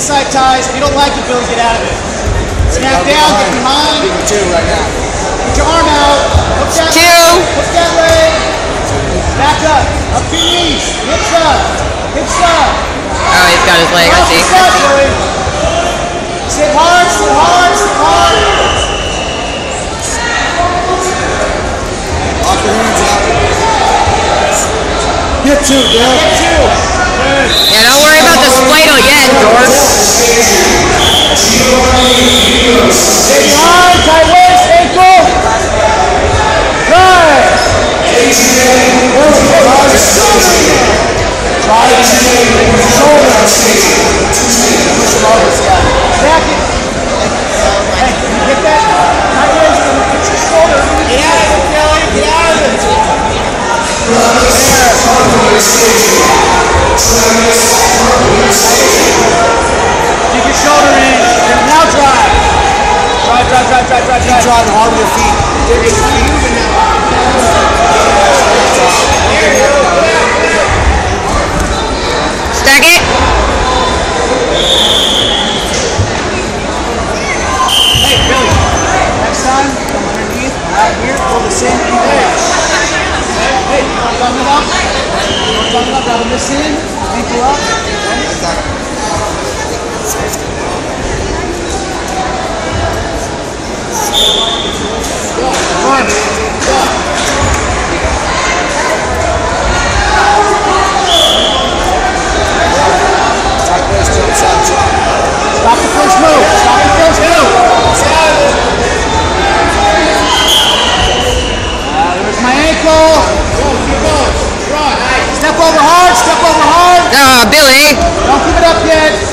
don't like it, Billy, get out of it. Snap down, get behind. Two right now. Put your arm out. Hook that Two. leg. Hook that leg. Back up. Up to knees. Hips up. Hips up. Oh, he's got his leg, I Off see. the front, Sit hard, sit hard, sit hard. Lock your hands out. Get two, Bill. Get two. Yeah, don't worry the yet. Drive, drive. Driving hard with your feet. They're getting moving now. Stack it. Hey, Billy. Next time, come underneath, right here, pull the same thing. Hey, you want thumb it up? You want thumb it up, rather this in, ankle up. Don't give it up yet.